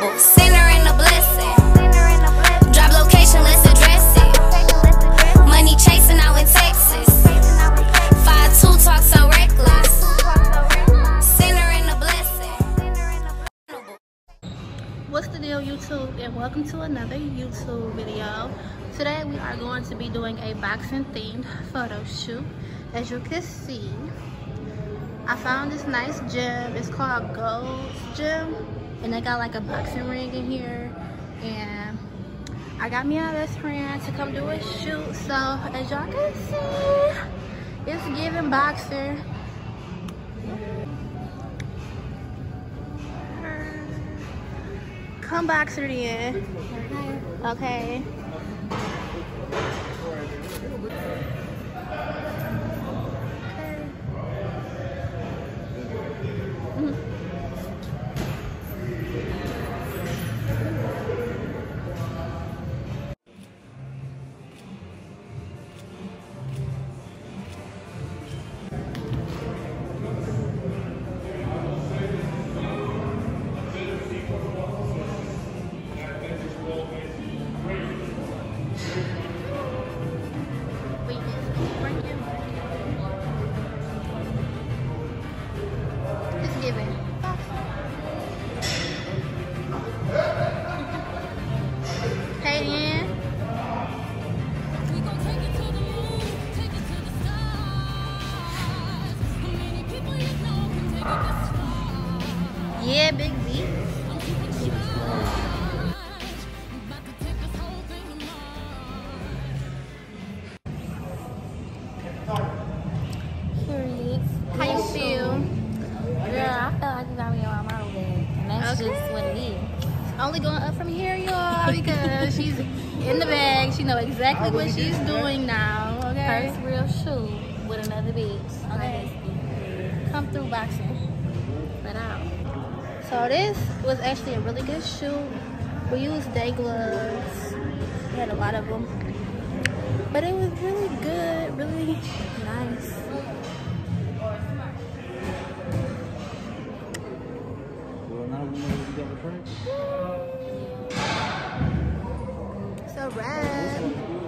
A blessing. Drop location, let's address it. Money chasing out in Texas. What's the deal YouTube and welcome to another YouTube video. Today we are going to be doing a boxing themed photo shoot. As you can see, I found this nice gym. It's called Gold's Gym and they got like a boxing ring in here and I got me my best friend to come do a shoot. So as y'all can see, it's giving boxer. Come boxer in. Okay. To Mars. Period. How you feel? Girl, I feel like you got me on my way. And that's Okay. just what it is. Only going up from here, y'all, because she's in the bag. She know exactly what she's doing now. Okay. First real shoe with another bitch. Okay. Come through boxing. But out. So this was actually a really good shoot. We used day gloves. We had a lot of them. But it was really good, really nice. Now we